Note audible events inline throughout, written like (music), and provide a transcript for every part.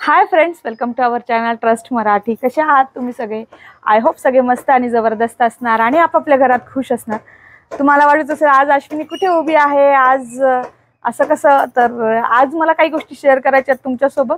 Hi friends welcome to our channel trust Marathi कसे आहात तुम्ही सगळे? आय होप सगळे मस्त आणि जबरदस्त असणार आणि आपापल्या घरात खुश असणार. तुम्हाला वाटत असेल आज अश्विनी कुठे उभी आहे? आज असं कसं? तर आज मला काही गोष्टी शेअर करायच्या आहेत तुमच्यासोबत.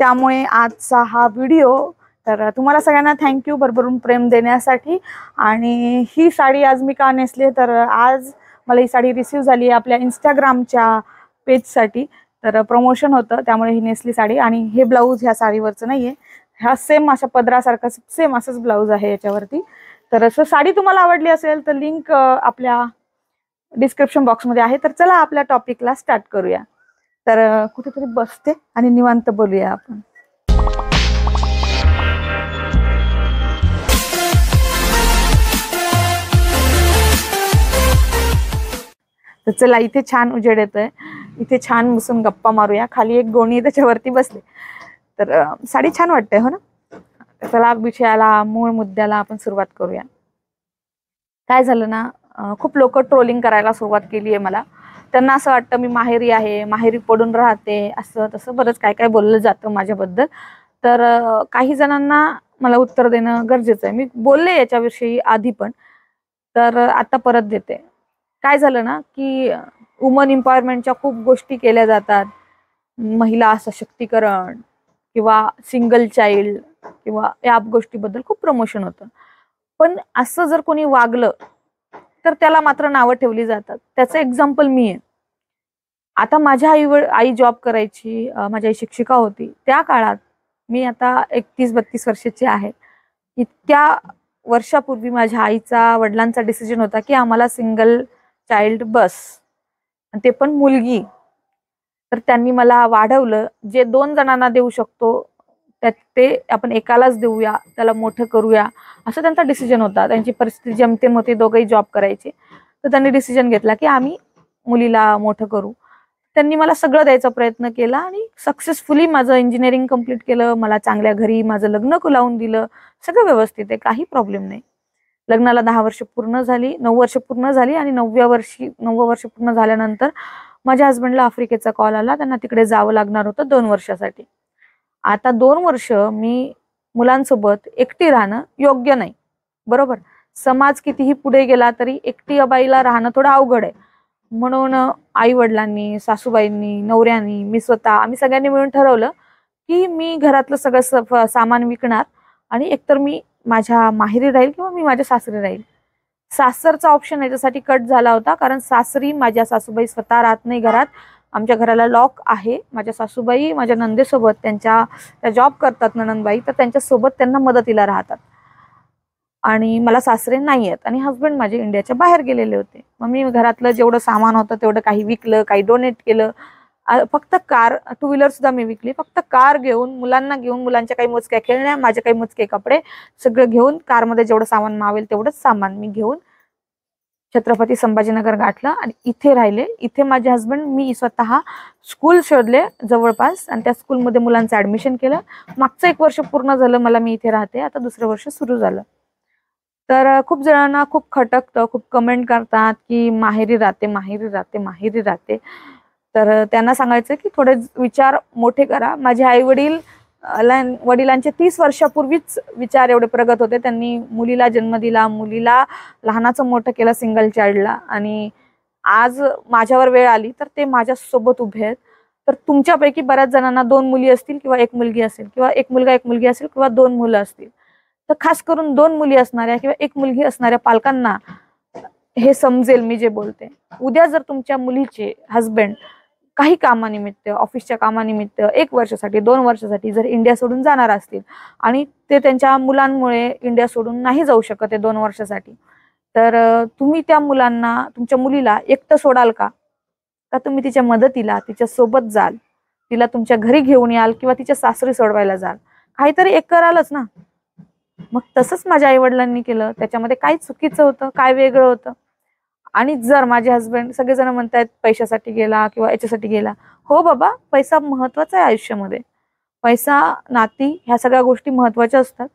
त्यामुळे आजचा हा व्हिडिओ तर तुम्हाला सगळ्यांना थँक्यू भरभरून प्रेम देण्यासाठी. आणि ही साडी आज मी का नेसली तर आज मला ही साडी रिसीव झाली आहे आपल्या इंस्टाग्रामच्या पेजसाठी तर प्रमोशन होतं त्यामुळे ही नेसली साडी. आणि हे ब्लाऊज ह्या साडीवरचं नाही आहे ह्या सेम अशा पदरासारखा सेम असंच ब्लाऊज आहे याच्यावरती. तर असं साडी तुम्हाला आवडली असेल तर लिंक आपल्या डिस्क्रिप्शन बॉक्समध्ये आहे. तर चला आपल्या टॉपिकला स्टार्ट करूया. तर कुठेतरी बसते आणि निवांत बोलूया आपण. तर चला इथे छान उजेड येतोय. इथे छान बसून गप्पा मारूया. खाली एक गोणी त्याच्यावरती बसले. तर साडी छान वाटते हो ना? चला विषयाला मूळ मुद्द्याला आपण सुरुवात करूया. काय झालं ना खूप लोक ट्रोलिंग करायला सुरुवात केली आहे मला. त्यांना असं वाटतं मी माहेरी आहे माहेरी पडून राहते असं तसं बरंच काय काय बोललं जातं माझ्याबद्दल. तर काही जणांना मला उत्तर देणं गरजेचं आहे. मी बोलले याच्याविषयी आधी पण तर आता परत देते. काय झालं ना की वुमन एम्पॉवरमेंटच्या खूप गोष्टी केल्या जातात. महिला सशक्तीकरण किंवा सिंगल चाइल्ड किंवा या गोष्टीबद्दल खूप प्रमोशन होतं. पण असं जर कोणी वागलं तर त्याला मात्र नावं ठेवली जातात. त्याचं एक्झाम्पल मी आहे. आता माझ्या आई आई जॉब करायची माझी आई शिक्षिका होती. त्या काळात मी आता एकतीस बत्तीस वर्षाची आहे. इतक्या वर्षापूर्वी माझ्या आईचा वडिलांचा डिसिजन होता की आम्हाला सिंगल चाइल्ड बस. आणि ते पण मुलगी. तर त्यांनी मला वाढवलं. जे दोन जणांना देऊ शकतो त्यात ते आपण एकालाच देऊया त्याला मोठं करूया. असं त्यांचा डिसिजन होता. त्यांची परिस्थिती जमतेम होती दोघंही जॉब करायचे. तर त्यांनी डिसिजन घेतला की आम्ही मुलीला मोठं करू. त्यांनी मला सगळं द्यायचा प्रयत्न केला आणि सक्सेसफुली माझं इंजिनिअरिंग कंप्लीट केलं. मला चांगल्या घरी माझं लग्न लावून दिलं. सगळं व्यवस्थित आहे. काही प्रॉब्लेम नाही. लग्नाला दहा वर्ष पूर्ण झाली नऊ वर्ष पूर्ण झाली आणि नवव्या वर्षी नववं वर्ष पूर्ण झाल्यानंतर माझ्या हस्बंडला आफ्रिकेचा कॉल आला. त्यांना तिकडे जावं लागणार होतं दोन वर्षासाठी. आता दोन वर्ष मी मुलांसोबत एकटी राहणं योग्य नाही. बरोबर? समाज कितीही पुढे गेला तरी एकटी बाईला राहणं थोडं अवघड आहे. म्हणून आई वडिलांनी सासूबाईंनी नवऱ्यांनी मी स्वतः आम्ही सगळ्यांनी मिळून ठरवलं की मी घरातलं सगळं सामान विकणार आणि एकतर मी माझ्या माहेरी राहील किंवा मी माझ्या सासरी राहील? सासरचा ऑप्शन याच्यासाठी कट झाला होता कारण सासरी माझ्या सासूबाई स्वतः राहत नाही घरात. आमच्या घराला लॉक आहे. माझ्या सासूबाई माझ्या नंदेसोबत त्यांच्या त्या जॉब करतात ननंदबाई तर त्यांच्यासोबत त्यांना मदतीला राहतात. आणि मला सासरे नाही आहेत. आणि हस्बंड माझे इंडियाच्या बाहेर गेलेले होते. मग मी घरातलं जेवढं सामान होतं तेवढं काही विकलं काही डोनेट केलं. फक्त कार टू व्हीलर सुद्धा मी विकली. फक्त कार घेऊन मुलांना घेऊन मुलांच्या काही मोजक्या खेळण्या माझे काही मोजके कपडे सगळं घेऊन कारमध्ये जेवढं सामान मावेल तेवढंच सामान मी घेऊन छत्रपती संभाजीनगर गाठलं आणि इथे राहिले. इथे माझे हस्बंड मी स्वतः स्कूल शोधले जवळपास आणि त्या स्कूलमध्ये मुलांचं ऍडमिशन केलं. मागचं एक वर्ष पूर्ण झालं मला मी इथे राहते. आता दुसरं वर्ष सुरू झालं. तर खूप जणांना खूप खटकतं खूप कमेंट करतात की माहेरी राहते माहेरी राहते माहेरी राहते. तर त्यांना सांगायचं की थोडे विचार मोठे करा. माझे आई वडील वडिलांचे तीस वर्षापूर्वीच विचार एवढे प्रगत होते. त्यांनी मुलीला जन्म दिला मुलीला लहानाचं मोठं केलं सिंगल चाइल्डला आणि आज माझ्यावर वेळ आली तर ते माझ्या सोबत उभे आहेत. तर तुमच्यापैकी बऱ्याच जणांना दोन मुली असतील किंवा एक मुलगी असेल किंवा एक मुलगा एक मुलगी असेल किंवा दोन मुलं असतील. तर खास करून दोन मुली असणाऱ्या किंवा एक मुलगी असणाऱ्या पालकांना हे समजेल मी जे बोलते. उद्या जर तुमच्या मुलीचे हस्बंड काही कामानिमित्त ऑफिसच्या कामानिमित्त एक वर्षासाठी दोन वर्षासाठी जर इंडिया सोडून जाणार असतील आणि ते त्यांच्या मुलांमुळे इंडिया सोडून नाही जाऊ शकत आहे दोन वर्षासाठी तर तुम्ही त्या मुलांना तुमच्या मुलीला एकटं सोडाल का? का तुम्ही तिच्या मदतीला तिच्या सोबत जाल? तिला तुमच्या घरी घेऊन याल किंवा तिच्या सासरी सोडवायला जाल? काहीतरी एक करालच ना. मग तसंच माझ्या आई वडिलांनी केलं. त्याच्यामध्ये काय चुकीचं होतं? काय वेगळं होतं? आणि जर माझे हस्बंड सगळेजण म्हणतायत पैशासाठी गेला किंवा याच्यासाठी गेला हो बाबा पैसा महत्त्वाचा आहे आयुष्यामध्ये. पैसा नाती ह्या सगळ्या गोष्टी महत्त्वाच्या असतात.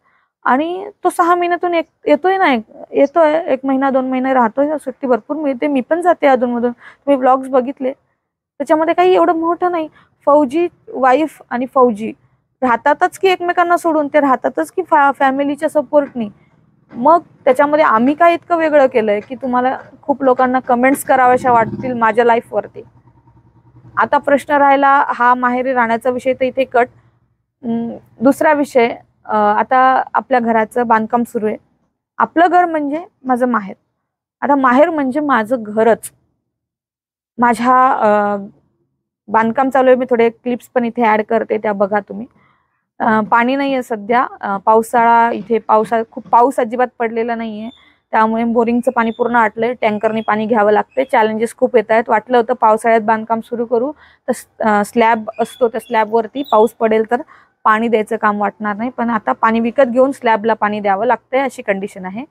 आणि तो सहा महिन्यातून एक येतोय ना एक येतोय. एक महिना दोन महिने राहतोय सुट्टी भरपूर मिळते. मी पण जाते अधूनमधून. तुम्ही ब्लॉग्स बघितले. त्याच्यामध्ये काही एवढं मोठं नाही. फौजी वाईफ आणि फौजी. राहतातच की एकमेकांना सोडून ते राहतातच की फॅ फॅमिलीच्या सपोर्टनी मग त्याच्यामध्ये आम्ही काय इतकं वेगळं केलंय की तुम्हाला खूप लोकांना कमेंट्स कराव्याशा वाटतील माझ्या लाईफवरती आता प्रश्न राहिला हा माहेरी राहण्याचा विषय तर इथे कट दुसरा विषय आता आपल्या घराचं बांधकाम सुरू आहे. आपलं घर म्हणजे माझं माहेर. आता माहेर म्हणजे माझं घरच. माझ्या बांधकाम चालू आहे मी थोडे क्लिप्स पण इथे ऍड करते त्या बघा तुम्ही. पाणी नाही आहे सध्या. पावसाळा इथे पावसा खूप पाऊस अजिबात पडलेला नाही आहे त्यामुळे बोरिंगचं पाणी पूर्ण आटलंय. टँकरने पाणी घ्यावं लागते चॅलेंजेस खूप येत आहेत. वाटलं होतं पावसाळ्यात बांधकाम सुरू करू. तर स्लॅब असतो त्या स्लॅबवरती पाऊस पडेल तर पाणी द्यायचं काम वाटणार नाही. पण आता पाणी विकत घेऊन स्लॅबला पाणी द्यावं लागतंय अशी कंडिशन आहे.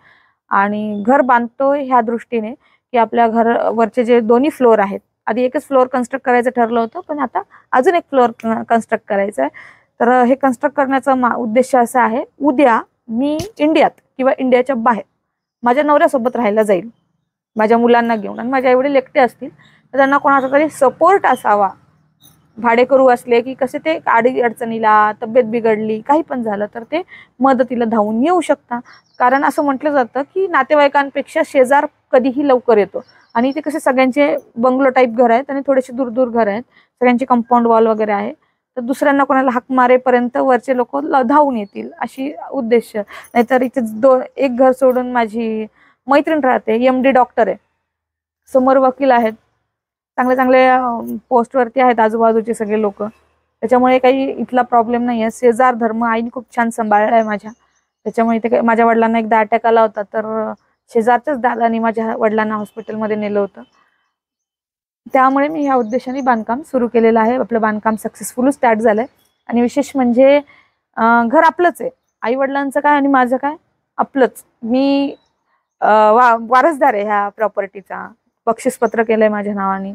आणि घर बांधतोय ह्या दृष्टीने की आपल्या घरावरचे जे दोन्ही फ्लोअर आहेत. आधी एकच फ्लोअर कन्स्ट्रक्ट करायचं ठरलं होतं. पण आता अजून एक फ्लोअर कन्स्ट्रक्ट करायचं आहे तर हे कन्स्ट्रक्ट करण्याचा मा उद्देश असा आहे उद्या मी इंडियात किंवा इंडियाच्या बाहेर माझ्या नवऱ्यासोबत राहायला जाईल माझ्या मुलांना घेऊन. आणि माझ्या एवढे लेकटे असतील तर त्यांना कोणाचा तरी सपोर्ट असावा. भाडेकरू असले की कसे ते आडी अडचणीला तब्येत बिघडली काही पण झालं तर ते मदतीला धावून येऊ शकता कारण असं म्हटलं जातं की नातेवाईकांपेक्षा शेजार कधीही लवकर येतो. आणि ते कसे सगळ्यांचे बंगलो टाईप घर आहेत आणि थोडेसे दूर दूर घर आहेत. सगळ्यांचे कंपाऊंड वॉल वगैरे आहे. तर दुसऱ्यांना कोणाला हाक मारेपर्यंत वरचे लोक धावून येतील अशी उद्देश. नाहीतर इथे दोन एक घर सोडून माझी मैत्रीण राहते एम डी डॉक्टर आहे. समोर वकील आहेत. चांगले चांगले पोस्टवरती आहेत आजूबाजूचे सगळे लोक. त्याच्यामुळे काही इथला प्रॉब्लेम नाही आहे शेजार धर्म आईने खूप छान सांभाळला आहे माझ्या. त्याच्यामुळे इथे माझ्या वडिलांना एकदा अटॅक आला होता तर शेजारच्याच दादानी माझ्या वडिलांना हॉस्पिटलमध्ये नेलं होतं. त्यामुळे मी ह्या उद्देशाने बांधकाम सुरू केलेलं आहे. आपलं बांधकाम सक्सेसफुल स्टार्ट झालंय. आणि विशेष म्हणजे घर आपलंच आहे. आई वडिलांचं काय आणि माझं काय? आपलंच. मी वा वारसदार आहे ह्या प्रॉपर्टीचा बक्षीसपत्र केलंय माझ्या नावाने.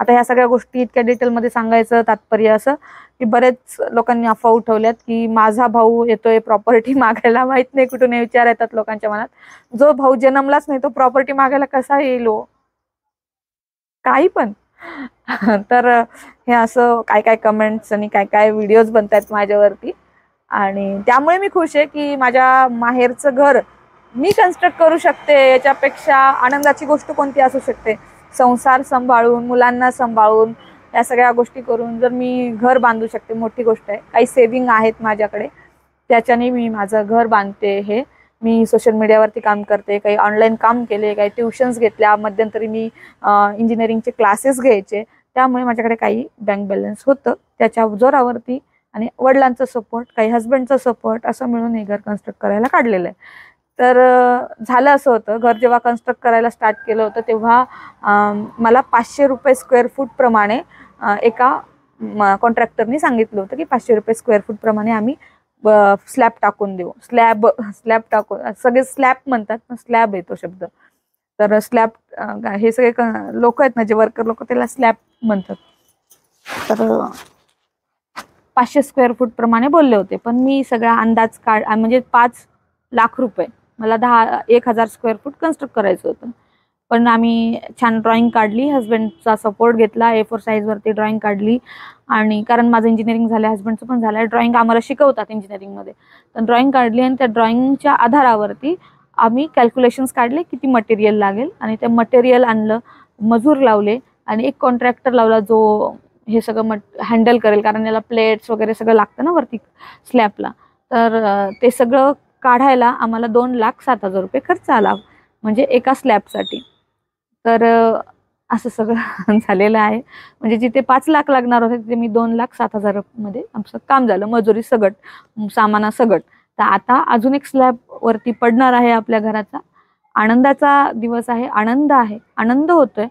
आता ह्या सगळ्या गोष्टी इतक्या डिटेलमध्ये सांगायचं तात्पर्य असं की बरेच लोकांनी अफवा उठवल्यात की माझा भाऊ येतोय प्रॉपर्टी (laughs) मागायला. माहीत नाही कुठून विचार येतात लोकांच्या मनात. जो भाऊ जन्मलाच नाही तो प्रॉपर्टी मागायला कसा येईल हो? काही पण. तर हे असं काय काय कमेंट्स आणि काय काय व्हिडिओज बनतायत माझ्यावरती. आणि त्यामुळे मी खुश आहे की माझ्या माहेरचं घर मी कन्स्ट्रक्ट करू शकते. याच्यापेक्षा आनंदाची गोष्ट कोणती असू शकते? संसार सांभाळून मुलांना सांभाळून या सगळ्या गोष्टी करून जर मी घर बांधू शकते मोठी गोष्ट आहे. काही सेविंग आहेत माझ्याकडे. त्याच्याने मी माझं घर बांधते हे. मी सोशल मीडियावरती काम करते काही ऑनलाईन काम केले काही ट्युशन्स घेतल्या मध्यंतरी मी इंजिनिअरिंगचे क्लासेस घ्यायचे. त्यामुळे माझ्याकडे काही बँक बॅलन्स होतं. त्याच्या जोरावरती आणि वडिलांचं सपोर्ट काही हस्बंडचा सपोर्ट असं मिळून हे घर कन्स्ट्रक्ट करायला काढलेलं आहे. तर झालं असं होतं. घर जेव्हा कन्स्ट्रक्ट करायला स्टार्ट केलं होतं तेव्हा मला पाचशे रुपये स्क्वेअर फूटप्रमाणे एका कॉन्ट्रॅक्टरनी सांगितलं होतं की पाचशे रुपये स्क्वेअर फूटप्रमाणे आम्ही स्लॅब टाकून देऊ. स्लॅब स्लॅब टाकून सगळे स्लॅब म्हणतात ना स्लॅब आहे तो शब्द. तर स्लॅब हे सगळे लोक आहेत ना जे वर्कर लोक त्याला स्लॅब म्हणतात. तर पाचशे स्क्वेअर फूट प्रमाणे बोलले होते पण मी सगळा अंदाज काढ म्हणजे पाच लाख रुपये. मला दहा एक हजार स्क्वेअर फूट कन्स्ट्रक्ट करायचं होतं. पण आम्ही छान ड्रॉइंग काढली हस्बंडचा सपोर्ट घेतला ए फोर साईजवरती ड्रॉइंग काढली. आणि कारण माझं इंजिनिअरिंग झालं हस्बंडचं पण झालं आहे ड्रॉइंग आम्हाला शिकवतात इंजिनिअरिंगमध्ये तर ड्रॉइंग काढली आणि त्या ड्रॉइंगच्या आधारावरती आम्ही कॅल्क्युलेशन्स काढले किती मटेरियल लागेल आणि ते मटेरियल आणलं मजूर लावले आणि एक कॉन्ट्रॅक्टर लावला जो हे सगळं मट हँडल करेल कारण याला प्लेट्स वगैरे सगळं लागतं ना वरती स्लॅबला तर ते सगळं काढायला आम्हाला दोन लाख सात हजार रुपये खर्च आला म्हणजे एका स्लॅबसाठी तर असं सगळं (laughs) झालेलं आहे. म्हणजे जिथे पाच लाख लागणार होते तिथे मी दोन लाख सात हजारमध्ये आमचं काम झालं. मजुरी सगट सामाना सगट. तर आता अजून एक स्लॅब वरती पडणार आहे आपल्या घराचा. आनंदाचा दिवस आहे. आनंद आहे. आनंद होतोय.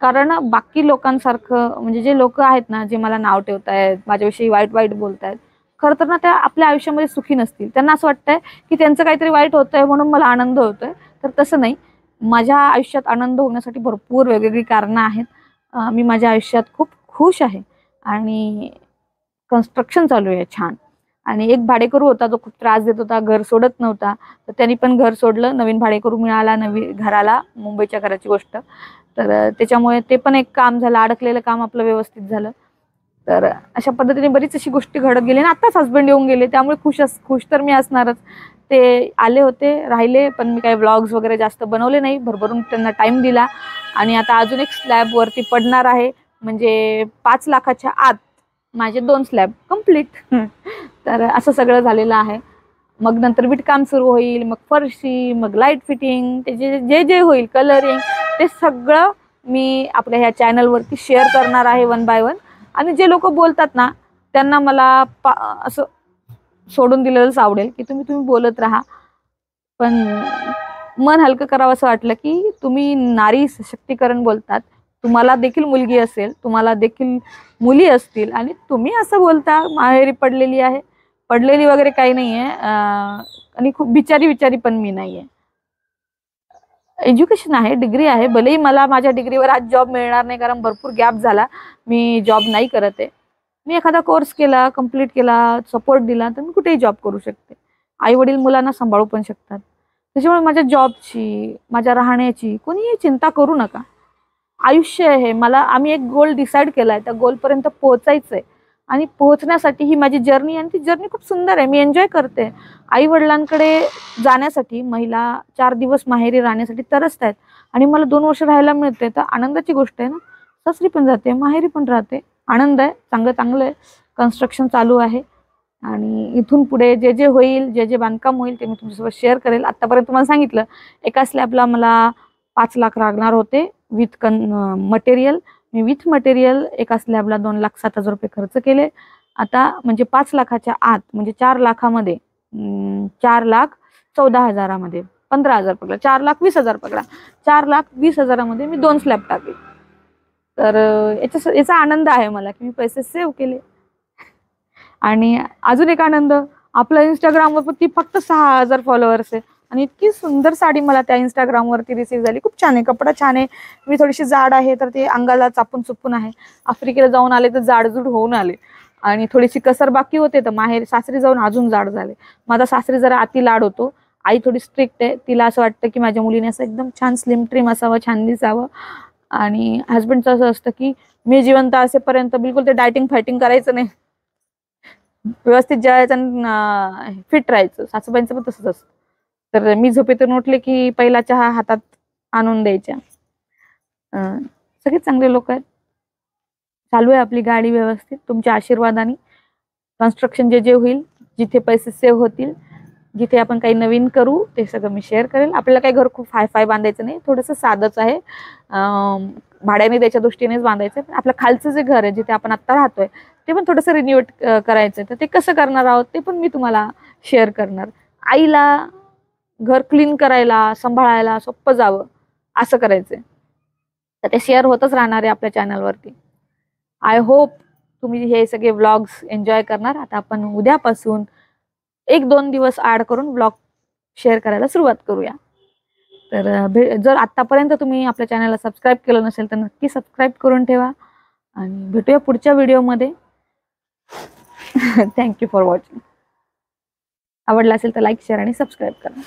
कारण बाकी लोकांसारखं म्हणजे जे लोक आहेत ना जे मला नाव ठेवत आहेत माझ्याविषयी वाईट वाईट बोलत आहेत खरं तर ना त्या आपल्या आयुष्यामध्ये सुखी नसतील. त्यांना असं वाटतंय की त्यांचं काहीतरी वाईट होतंय म्हणून मला आनंद होतोय. तर तसं नाही. माझ्या आयुष्यात आनंद होण्यासाठी भरपूर वेगवेगळी कारणं आहेत. मी माझ्या आयुष्यात खूप खुश आहे आणि कन्स्ट्रक्शन चालू आहे छान. आणि एक भाडेकरू होता जो खूप त्रास देत होता घर सोडत नव्हता तर त्यांनी पण घर सोडलं. नवीन भाडेकरू मिळाला नवीन घराला मुंबईच्या घराची गोष्ट. तर त्याच्यामुळे ते पण एक काम झालं अडकलेलं काम आपलं व्यवस्थित झालं. तर अशा पद्धतीने बरीच अशी गोष्टी घडत गेली आणि आत्ताच हस्बंड येऊन गेले. त्यामुळे खुश अस खुश तर मी असणारच. ते आले होते राहिले पण मी काही ब्लॉग्स वगैरे जास्त बनवले नाही. भरभरून त्यांना टाईम दिला. आणि आता अजून एक स्लॅबवरती पडणार आहे. म्हणजे पाच लाखाच्या आत माझे दोन स्लॅब कंप्लीट (laughs) तर असं सगळं झालेलं आहे. मग नंतर विटकाम सुरू होईल मग फरशी मग लाइट फिटिंग ते जे जे जे होईल कलरिंग ते सगळं मी आपल्या ह्या चॅनलवरती शेअर करणार आहे वन बाय वन आणि जे लोक बोलतात ना त्यांना मला पा असं सोडून दिलेलंच आवडेल की तुम्ही तुम्ही बोलत राहा. पण मन हलकं करावं असं वाटलं की तुम्ही नारी सशक्तीकरण बोलतात. तुम्हाला देखील मुलगी असेल तुम्हाला देखील मुली असतील आणि तुम्ही असं बोलता माहेरी पडलेली आहे. पडलेली वगैरे काही नाही आहे आणि खूप बिचारी विचारी पण मी नाही आहे एज्युकेशन आहे डिग्री आहे. भलेही मला माझ्या डिग्रीवर आज जॉब मिळणार नाही कारण भरपूर गॅप झाला. मी जॉब नाही करत आहे. मी एखादा कोर्स केला कंप्लीट केला सपोर्ट दिला तर मी कुठेही जॉब करू शकते. आई वडील मुलांना सांभाळू पण शकतात. त्याच्यामुळे माझ्या जॉबची माझ्या राहण्याची कोणीही चिंता करू नका. आयुष्य आहे. मला आम्ही एक गोल डिसाईड केला आहे. त्या गोलपर्यंत पोहोचायचं आहे आणि पोहोचण्यासाठी ही माझी जर्नी आणि ती जर्नी खूप सुंदर आहे. मी एन्जॉय करते. आई वडिलांकडे जाण्यासाठी महिला चार दिवस माहेरी राहण्यासाठी तरसत आहेत. आणि मला दोन वर्ष राहायला मिळते. तर आनंदाची गोष्ट आहे ना. सासरी पण जाते माहेरी पण राहते. आनंद आहे. चांगलं चांगलं आहे कन्स्ट्रक्शन चालू आहे. आणि इथून पुढे जे जे होईल जे जे बांधकाम होईल ते मी तुमच्यासोबत शेअर करेल. आत्तापर्यंत तुम्हाला सांगितलं एका स्लॅबला मला पाच लाख लागणार होते विथ कन मटेरियल मी विथ मटेरियल एका स्लॅबला दोन लाख सात हजार रुपये खर्च केले. आता म्हणजे पाच लाखाच्या आत म्हणजे चार लाखामध्ये चार लाख चौदा हजारामध्ये पंधरा हजार पकडा चार लाख वीस हजार पकडा चार लाख वीस हजारामध्ये मी दोन स्लॅब टाकले. तर याच्या याचा आनंद आहे मला की मी पैसे सेव्ह केले. आणि अजून एक आनंद आपला इंस्टाग्रामवर ती फक्त सहा हजार फॉलोअर्स आहे. आणि इतकी सुंदर साडी मला त्या इंस्टाग्रामवरती रिसीव्ह झाली. खूप छान आहे कपडा छान आहे. मी थोडीशी जाड आहे तर ते अंगाला चापून चुपून आहे. आफ्रिकेला जाऊन आले तर जाडजूड होऊन आले. आणि थोडीशी कसर बाकी होते तर माहेर सासरी जाऊन अजून जाड झाले. माझा सासरी जरा अति लाड होतो. आई थोडी स्ट्रिक्ट आहे. तिला असं वाटतं की माझ्या मुलीने असं एकदम छान स्लिम ट्रिम असावं छान दिसावं. आणि हस्बंडचं असं असतं की मी जिवंत असेपर्यंत बिलकुल ते डायटिंग फायटिंग करायचं नाही. व्यवस्थित जेवायचं आणि फिट राहायचं. सासूबाईंचं पण तसंच असतं. तर मी झोपेतून उठले की पहिला चहा हातात आणून द्यायच्या. सगळे चांगले लोक आहेत. चालू आहे आपली गाडी व्यवस्थित. तुमच्या आशीर्वादाने कन्स्ट्रक्शन जे जे होईल जिथे पैसे सेव्ह होतील जिथे आपण काही नवीन करू ते सगळं मी शेअर करेल. आपल्याला काही घर खूप फाय फाय बांधायचं नाही थोडंसं साधंच आहे. भाड्याने त्याच्या दृष्टीनेच बांधायचं आहे आपलं खालचं जे घर आहे जिथे आपण आत्ता राहतोय ते पण थोडंसं रिन्युएट करायचं तर ते कसं करणार आहोत ते पण मी तुम्हाला शेअर करणार. आईला घर क्लीन करायला सांभाळायला सोपं जावं असं करायचंय. तर ते शेअर होतच राहणार आहे आपल्या चॅनलवरती आय होप तुम्ही हे सगळे व्लॉग्स एन्जॉय करणार. आता आपण उद्यापासून एक दोन दिवस ॲड करून ब्लॉग शेअर करायला सुरुवात करूया. तर भे जर आत्तापर्यंत तुम्ही आपल्या चॅनलला सबस्क्राईब केलं नसेल तर नक्की सबस्क्राईब करून ठेवा आणि भेटूया पुढच्या व्हिडिओमध्ये. थँक्यू फॉर वॉचिंग आवडला असेल तर लाईक शेअर आणि सबस्क्राईब करा.